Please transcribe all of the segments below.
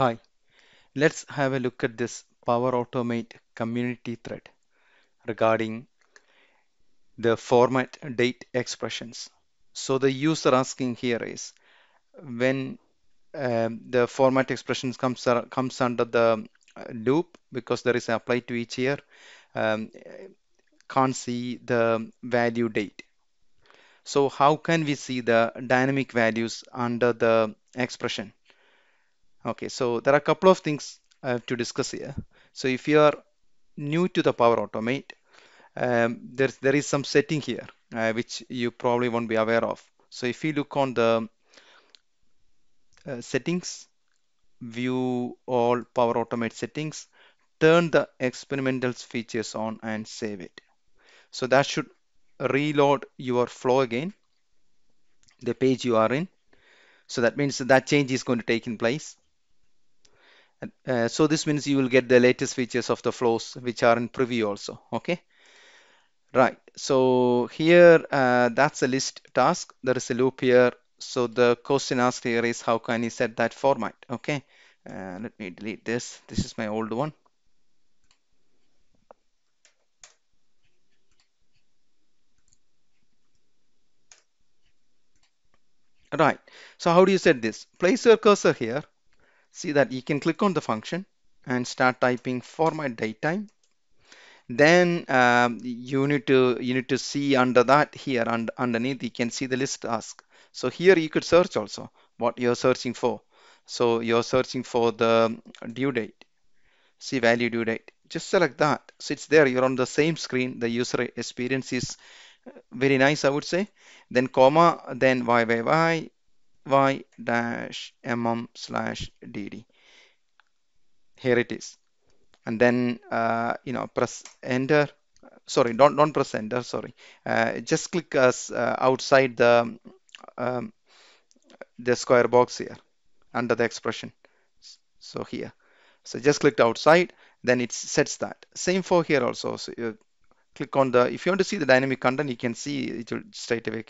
Hi, let's have a look at this Power Automate community thread regarding the format date expressions. So the user asking here is when um, the format expressions comes comes under the uh, loop because there is apply to each here um, can't see the value date. So how can we see the dynamic values under the expression? Okay, so there are a couple of things I have to discuss here. So if you are new to the Power Automate, um, there's, there is some setting here uh, which you probably won't be aware of. So if you look on the uh, settings, view all Power Automate settings, turn the experimental features on and save it. So that should reload your flow again, the page you are in. So that means that change is going to take in place. Uh, so this means you will get the latest features of the flows which are in preview also okay? Right so here uh, that's a list task. There is a loop here. So the question asked here is how can you set that format okay? Uh, let me delete this. This is my old one. Right so how do you set this? Place your cursor here see that you can click on the function and start typing format datetime then um, you need to you need to see under that here and underneath you can see the list task so here you could search also what you're searching for. So you're searching for the due date see value due date. Just select that. So it's there. You're on the same screen. The user experience is very nice I would say. Then comma then yyyy y dash mm slash dd here it is. And then uh, you know press enter. Sorry don't don't press enter sorry. Uh, just click as uh, outside the um, the square box here under the expression. So here. So just clicked outside then it sets that. Same for here also. So you click on the if you want to see the dynamic content you can see it will straight away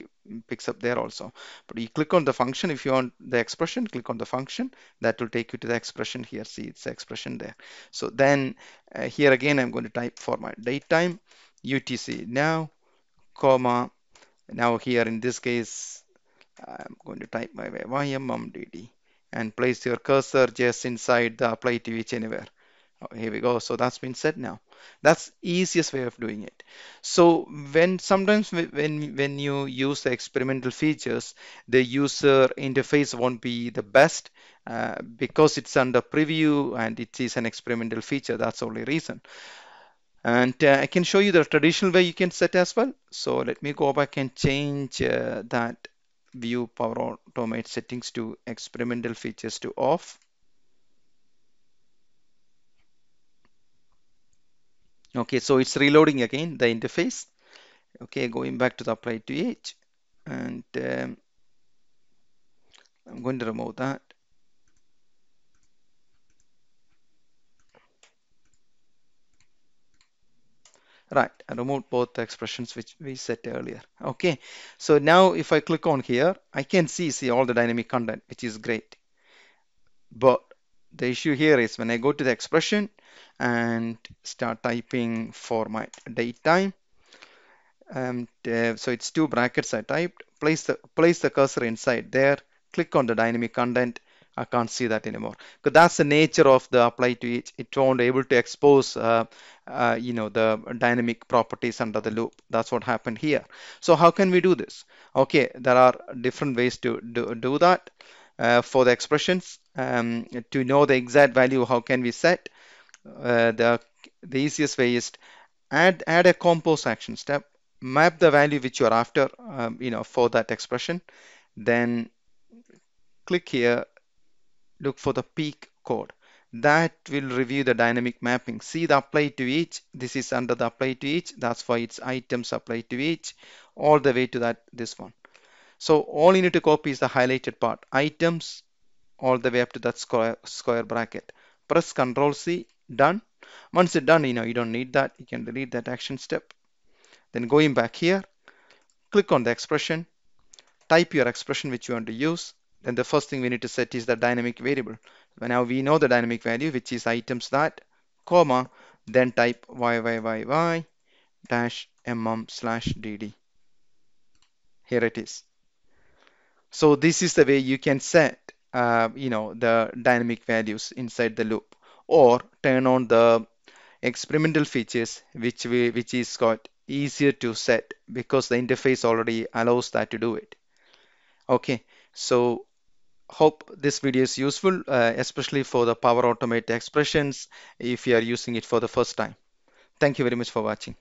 picks up there also. But you click on the function if you want the expression click on the function that will take you to the expression here. See it's the expression there. So then uh, here again I'm going to type format date time UTC now comma now here in this case I'm going to type my YMMDD and place your cursor just inside the apply to each anywhere oh, here we go. So that's been set now. That's easiest way of doing it. So when sometimes when when you use the experimental features the user interface won't be the best uh, because it's under preview and it is an experimental feature. That's the only reason. And uh, I can show you the traditional way you can set as well. So let me go back and change uh, that view power automate settings to experimental features to off okay so it's reloading again the interface. Okay going back to the apply to each and um, I'm going to remove that. Right I removed both the expressions which we set earlier. Okay so now if I click on here I can see see all the dynamic content which is great. But the issue here is when I go to the expression and start typing format date time and uh, so it's two brackets I typed. Place the place the cursor inside there. Click on the dynamic content. I can't see that anymore. Because that's the nature of the apply to each it won't able to expose uh, uh, you know the dynamic properties under the loop. That's what happened here. So how can we do this? Okay there are different ways to do, do that uh, for the expressions. Um, to know the exact value how can we set uh, the the easiest way is add add a compose action step. Map the value which you are after um, you know for that expression. Then click here look for the peek code. That will review the dynamic mapping. See the apply to each. This is under the apply to each. That's why it's items apply to each all the way to that this one. So all you need to copy is the highlighted part. Items all the way up to that square square bracket. Press ctrl c done once it's done you know you don't need that you can delete that action step then going back here click on the expression type your expression which you want to use then the first thing we need to set is the dynamic variable. Now we know the dynamic value, which is items that, comma, then type yyyy dash mm slash dd. Here it is. So this is the way you can set, uh, you know, the dynamic values inside the loop or turn on the experimental features which we which is got easier to set because the interface already allows that to do it. Okay, so hope this video is useful, uh, especially for the Power Automate expressions if you are using it for the first time. Thank you very much for watching.